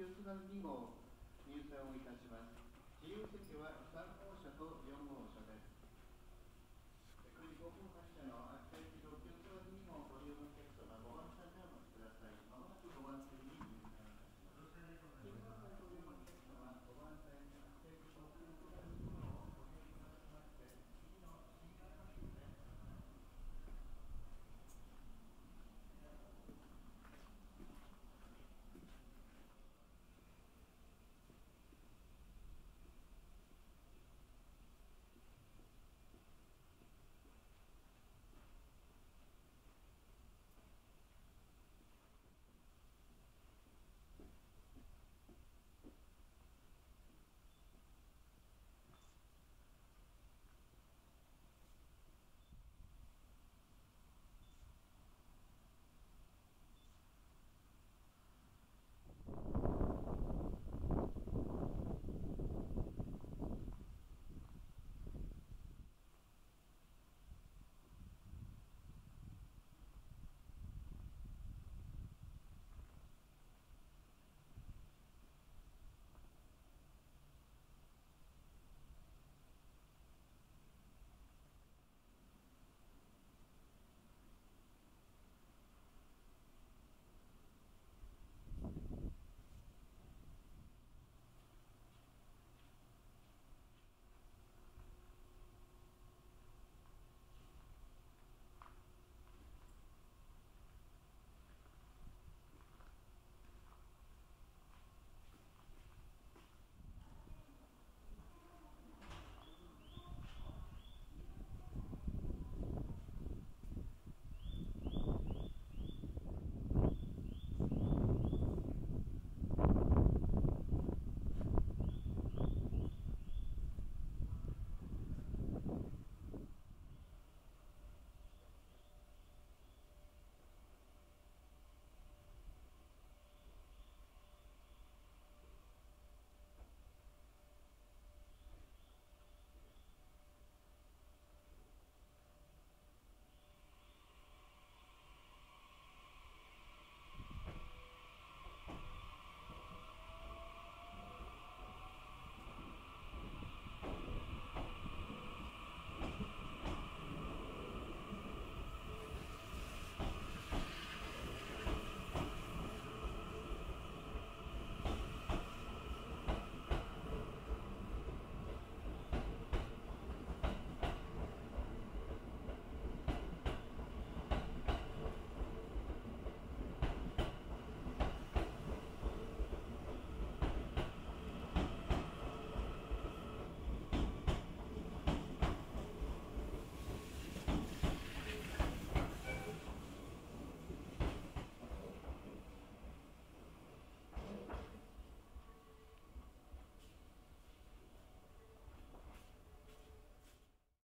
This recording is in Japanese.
教室団入線をいたします。自由席は3号車と4号車です。